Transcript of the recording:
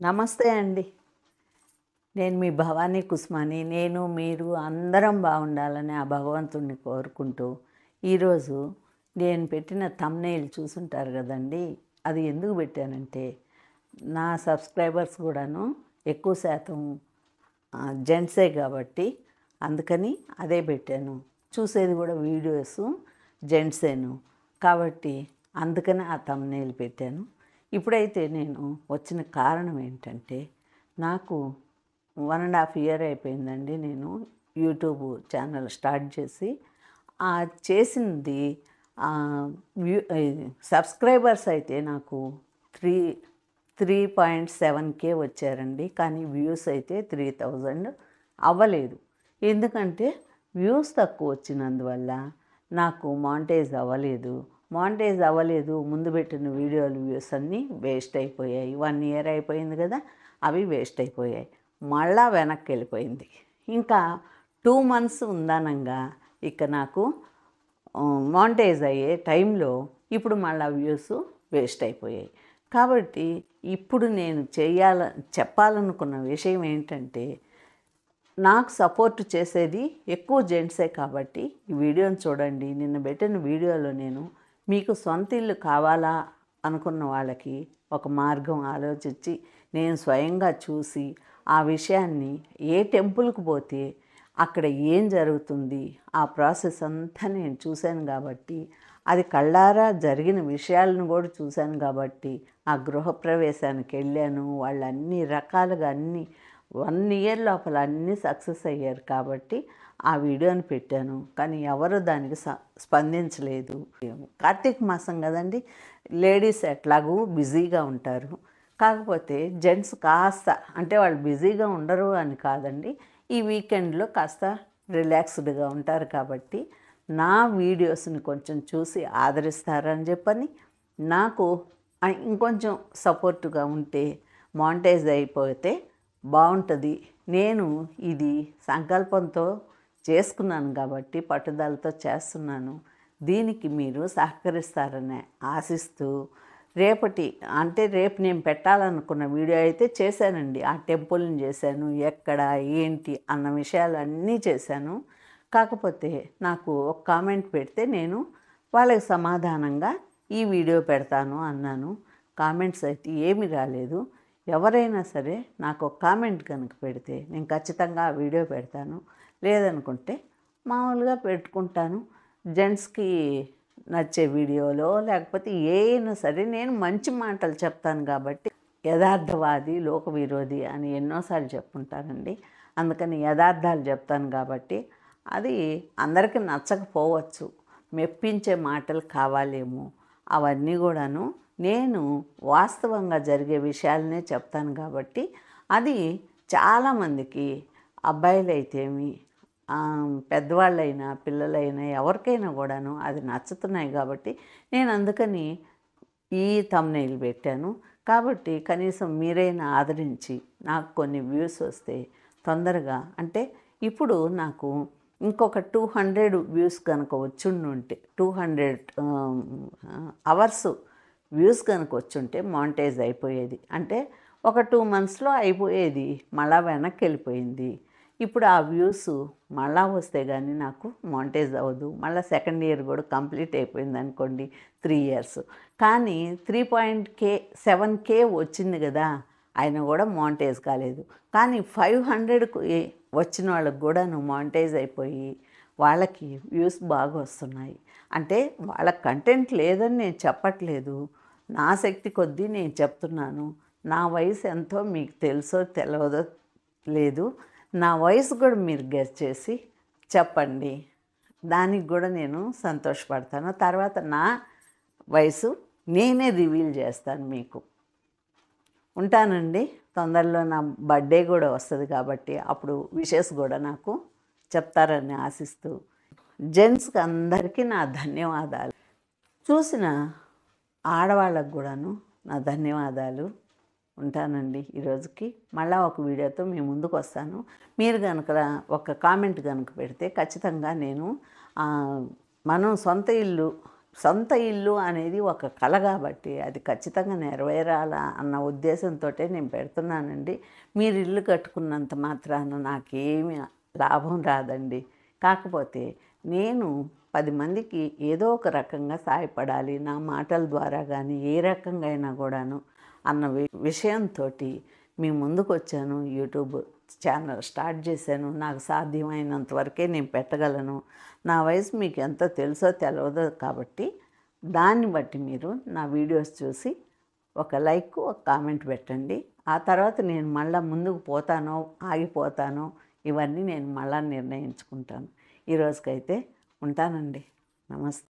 నమస్తే అండి. నేను మీ భవానీ కుస్మాని. నేను మీరు అందరం బాగుండాలని ఆ భగవంతుణ్ణి కోరుకుంటూ ఈరోజు నేను పెట్టిన తమ్నేలు చూసుంటారు కదండి. అది ఎందుకు పెట్టానంటే నా సబ్స్క్రైబర్స్ కూడాను ఎక్కువ శాతం జెంట్సే కాబట్టి అందుకని అదే పెట్టాను. చూసేది కూడా వీడియోస్ జెంట్సేను కాబట్టి అందుకని ఆ తమ్నేలు పెట్టాను. ఇప్పుడైతే నేను వచ్చిన కారణం ఏంటంటే నాకు వన్ అండ్ హాఫ్ ఇయర్ అయిపోయిందండి. నేను యూట్యూబ్ ఛానల్ స్టార్ట్ చేసి ఆ చేసింది వ్యూ సబ్స్క్రైబర్స్ అయితే నాకు three three point seven K వచ్చారండి. కానీ వ్యూస్ అయితే త్రీ థౌజండ్ అవ్వలేదు. ఎందుకంటే వ్యూస్ తక్కువ వచ్చినందువల్ల నాకు మాంటేజ్ అవ్వలేదు. మాంటేజ్ అవ్వలేదు ముందు పెట్టిన వీడియోలు వ్యూస్ అన్నీ వేస్ట్ అయిపోయాయి. వన్ ఇయర్ అయిపోయింది కదా అవి వేస్ట్ అయిపోయాయి. మళ్ళా వెనక్కి వెళ్ళిపోయింది. ఇంకా టూ మంత్స్ ఉందనంగా ఇక నాకు మాంటేజ్ అయ్యే టైంలో ఇప్పుడు మళ్ళా వ్యూస్ వేస్ట్ అయిపోయాయి. కాబట్టి ఇప్పుడు నేను చేయాల చెప్పాలనుకున్న విషయం ఏంటంటే నాకు సపోర్ట్ చేసేది ఎక్కువ జెంట్సే కాబట్టి ఈ వీడియోని చూడండి. నిన్న పెట్టిన వీడియోలో నేను మీకు సొంత ఇల్లు కావాలా అనుకున్న వాళ్ళకి ఒక మార్గం ఆలోచించి నేను స్వయంగా చూసి ఆ విషయాన్ని ఏ టెంపుల్కి పోతే అక్కడ ఏం జరుగుతుంది ఆ ప్రాసెస్ అంతా నేను చూశాను కాబట్టి అది కళ్ళారా జరిగిన విషయాలను కూడా చూశాను కాబట్టి ఆ గృహప్రవేశానికి వెళ్ళాను వాళ్ళు అన్ని రకాలుగా అన్ని వన్ ఇయర్ లోపల అన్నీ సక్సెస్ అయ్యారు కాబట్టి ఆ వీడియోని పెట్టాను. కానీ ఎవరు దానికి స్పందించలేదు. కార్తీక మాసం కదండి లేడీస్ ఎట్లాగూ బిజీగా ఉంటారు. కాకపోతే జెంట్స్ కాస్త అంటే వాళ్ళు బిజీగా ఉండరు అని కాదండి ఈ వీకెండ్లో కాస్త రిలాక్స్డ్గా ఉంటారు కాబట్టి నా వీడియోస్ని కొంచెం చూసి ఆదరిస్తారని చెప్పని నాకు ఇంకొంచెం సపోర్టుగా ఉంటే మాంటైజ్ అయిపోతే బాగుంటుంది. నేను ఇది సంకల్పంతో చేసుకున్నాను కాబట్టి పట్టుదలతో చేస్తున్నాను. దీనికి మీరు సహకరిస్తారని ఆశిస్తూ రేపటి అంటే రేపు నేను పెట్టాలనుకున్న వీడియో అయితే చేశానండి. ఆ టెంపుల్ని చేశాను ఎక్కడ ఏంటి అన్న విషయాలు అన్నీ చేశాను. కాకపోతే నాకు ఒక కామెంట్ పెడితే నేను వాళ్ళకి సమాధానంగా ఈ వీడియో పెడతాను అన్నాను. కామెంట్స్ అయితే ఏమీ రాలేదు. ఎవరైనా సరే నాకు ఒక కామెంట్ కనుక పెడితే నేను ఖచ్చితంగా ఆ వీడియో పెడతాను. లేదనుకుంటే మామూలుగా పెట్టుకుంటాను. జెంట్స్కి నచ్చే వీడియోలో లేకపోతే ఏనా సరే నేను మంచి మాటలు చెప్తాను కాబట్టి యథార్థవాది లోక విరోధి అని ఎన్నోసార్లు చెప్పుంటానండి. అందుకని యథార్థాలు చెప్తాను కాబట్టి అది అందరికీ నచ్చకపోవచ్చు. మెప్పించే మాటలు కావాలేమో అవన్నీ కూడాను నేను వాస్తవంగా జరిగే విషయాలనే చెప్తాను కాబట్టి అది చాలామందికి అబ్బాయిలైతేమి పెద్దవాళ్ళైనా పిల్లలైనా ఎవరికైనా కూడాను అది నచ్చుతున్నాయి కాబట్టి నేను అందుకని ఈ తమ్నైల్ పెట్టాను. కాబట్టి కనీసం మీరైనా ఆదరించి నాకు కొన్ని వ్యూస్ వస్తే తొందరగా అంటే ఇప్పుడు నాకు ఇంకొక టూ హండ్రెడ్ వ్యూస్ కనుక వచ్చుండుంటే టూ హండ్రెడ్ అవర్స్ వ్యూస్ కనుక వచ్చుంటే మాంటేజ్ అయిపోయేది. అంటే ఒక టూ మంత్స్లో అయిపోయేది. మళ్ళా వెనక్కి వెళ్ళిపోయింది. ఇప్పుడు ఆ వ్యూస్ మళ్ళా వస్తే కానీ నాకు మాంటేజ్ అవ్వదు. మళ్ళీ సెకండ్ ఇయర్ కూడా కంప్లీట్ అయిపోయింది అనుకోండి త్రీ ఇయర్స్. కానీ three point K seven K వచ్చింది కదా ఆయన కూడా మాంటేజ్ కాలేదు. కానీ ఫైవ్ హండ్రెడ్కు వచ్చిన వాళ్ళకి కూడాను మాంటేజ్ అయిపోయి వాళ్ళకి వ్యూస్ బాగా వస్తున్నాయి. అంటే వాళ్ళ కంటెంట్ లేదని నేను చెప్పట్లేదు. నా శక్తి కొద్దీ నేను చెప్తున్నాను. నా వయసు ఎంతో మీకు తెలుసో తెలియదో లేదు. నా వయసు కూడా మీరు గెస్ చేసి చెప్పండి. దానికి కూడా నేను సంతోషపడతాను. తర్వాత నా వయసు నేనే రివీల్ చేస్తాను మీకు. ఉంటానండి. తొందరలో నా బర్త్డే కూడా వస్తుంది కాబట్టి అప్పుడు విషెస్ కూడా నాకు చెప్తారని ఆశిస్తూ జెంట్స్కి అందరికీ నా ధన్యవాదాలు. చూసిన ఆడవాళ్ళకు కూడాను నా ధన్యవాదాలు ఉంటానండి ఈరోజుకి మళ్ళా ఒక వీడియోతో మీ ముందుకు వస్తాను. మీరు కనుక ఒక కామెంట్ కనుక పెడితే ఖచ్చితంగా నేను మనం సొంత ఇల్లు సొంత ఇల్లు అనేది ఒక కళ కాబట్టి అది ఖచ్చితంగా నెరవేరాలా అన్న ఉద్దేశంతో నేను పెడుతున్నానండి. మీరు ఇల్లు కట్టుకున్నంత మాత్రాన నాకేమి లాభం రాదండి. కాకపోతే నేను పది మందికి ఏదో ఒక రకంగా సాయపడాలి నా మాటల ద్వారా కానీ ఏ రకంగా అయినా కూడాను అన్న వి- విషయంతో మీ ముందుకు వచ్చాను యూట్యూబ్ ఛానల్ స్టార్ట్ చేశాను నాకు సాధ్యమైనంత వరకే నేను పెట్టగలను. నా వయసు మీకు ఎంత తెలుసో తెలియదో కాబట్టి దాన్ని బట్టి మీరు నా వీడియోస్ చూసి ఒక లైక్ ఒక కామెంట్ పెట్టండి. ఆ తర్వాత నేను మళ్ళీ ముందుకు పోతానో ఆగిపోతానో ఇవన్నీ నేను మళ్ళా నిర్ణయించుకుంటాను. ఈ రోజుకైతే ఉంటానండి. నమస్తే.